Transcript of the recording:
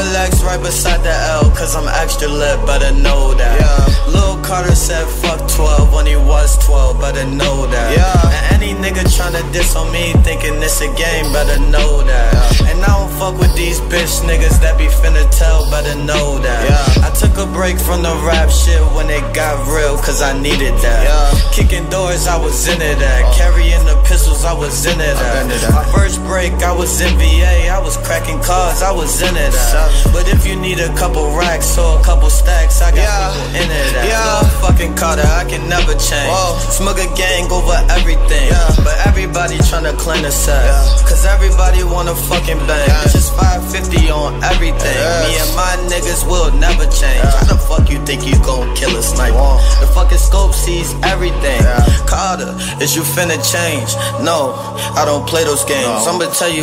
Double X right beside the L, cause I'm extra lit, better know that. Yeah. Lil Carter said fuck 12 when he was 12, better know that. Yeah. And any nigga tryna diss on me, thinking this a game, better know that. Yeah. And I don't fuck with these bitch niggas that be finna tell, better know that. Yeah. I took a break from the rap shit when it got cause I needed that. Yeah. Kicking doors, I was in it at. Carrying the pistols, I was in it at. that. My first break, I was in VA, I was cracking cars, I was in it at. But if you need a couple racks or a couple stacks, I got Yeah. people in it at. Yeah. Fucking Carter, I can never change. Whoa. Smugger gang over everything. Everybody tryna claim the set. Cause everybody wanna fucking bang. It's just 550 on everything. Me and my niggas will never change. How the fuck you think you gon' kill a sniper? The fucking scope sees everything. Carter, is you finna change? No, I don't play those games. I'ma tell you